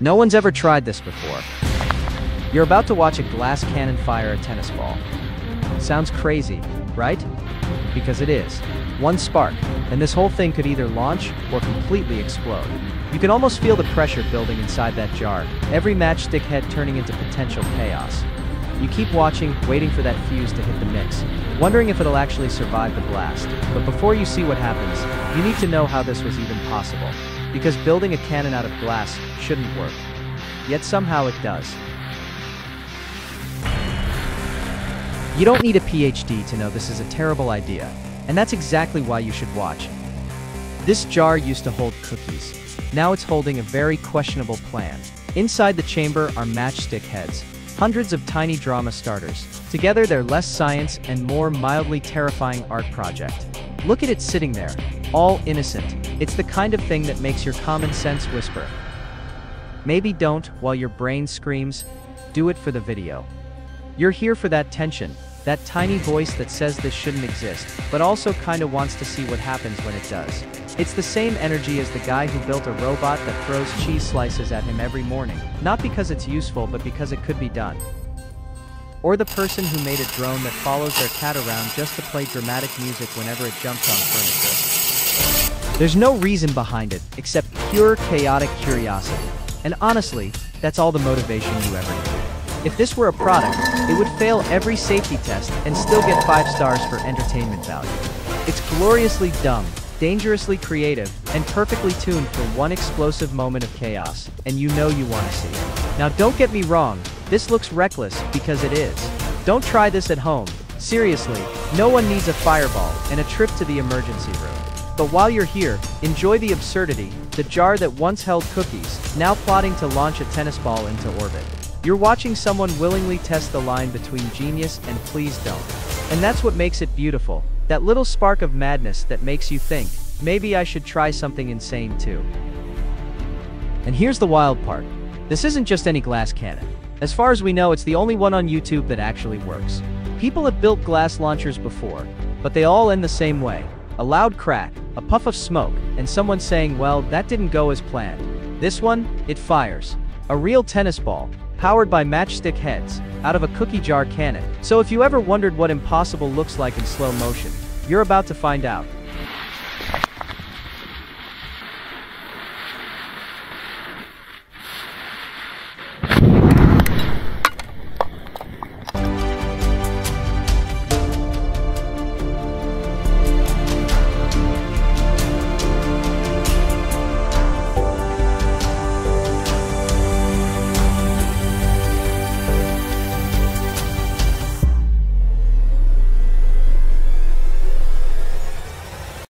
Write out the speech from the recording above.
No one's ever tried this before. You're about to watch a glass cannon fire a tennis ball. Sounds crazy, right? Because it is. One spark, and this whole thing could either launch or completely explode. You can almost feel the pressure building inside that jar, every matchstick head turning into potential chaos. You keep watching, waiting for that fuse to hit the mix, wondering if it'll actually survive the blast. But before you see what happens, you need to know how this was even possible. Because building a cannon out of glass shouldn't work. Yet somehow it does. You don't need a PhD to know this is a terrible idea, and that's exactly why you should watch. This jar used to hold cookies. Now it's holding a very questionable plan. Inside the chamber are matchstick heads, hundreds of tiny drama starters. Together they're less science and more mildly terrifying art project. Look at it sitting there, all innocent. It's the kind of thing that makes your common sense whisper. Maybe don't, while your brain screams, do it for the video. You're here for that tension, that tiny voice that says this shouldn't exist, but also kinda wants to see what happens when it does. It's the same energy as the guy who built a robot that throws cheese slices at him every morning, not because it's useful but because it could be done. Or the person who made a drone that follows their cat around just to play dramatic music whenever it jumps on furniture. There's no reason behind it, except pure chaotic curiosity. And honestly, that's all the motivation you ever need. If this were a product, it would fail every safety test and still get 5 stars for entertainment value. It's gloriously dumb, dangerously creative, and perfectly tuned for one explosive moment of chaos, and you know you want to see it. Now don't get me wrong, this looks reckless, because it is. Don't try this at home. Seriously, no one needs a fireball and a trip to the emergency room. But while you're here, enjoy the absurdity, the jar that once held cookies, now plotting to launch a tennis ball into orbit. You're watching someone willingly test the line between genius and please don't. And that's what makes it beautiful, that little spark of madness that makes you think, maybe I should try something insane too. And here's the wild part. This isn't just any glass cannon. As far as we know, it's the only one on YouTube that actually works. People have built glass launchers before, but they all end the same way. A loud crack, a puff of smoke, and someone saying, well, that didn't go as planned. This one, it fires. A real tennis ball, powered by matchstick heads, out of a cookie jar cannon. So if you ever wondered what impossible looks like in slow motion, you're about to find out.